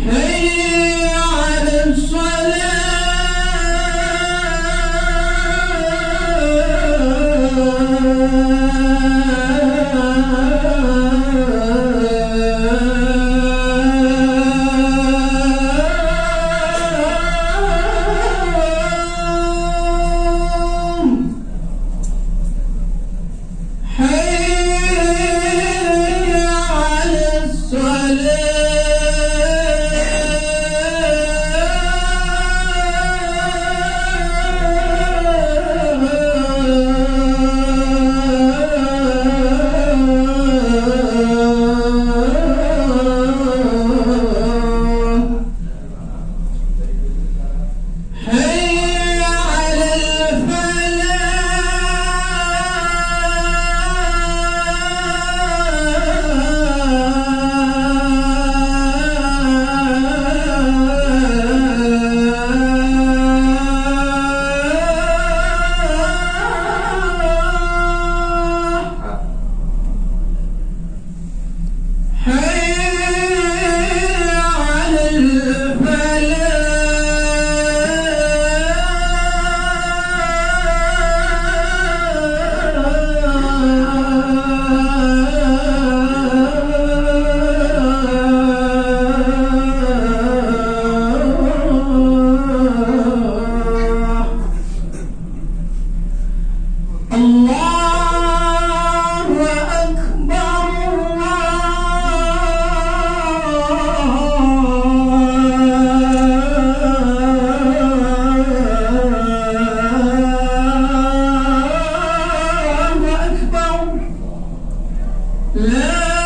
Hey! لا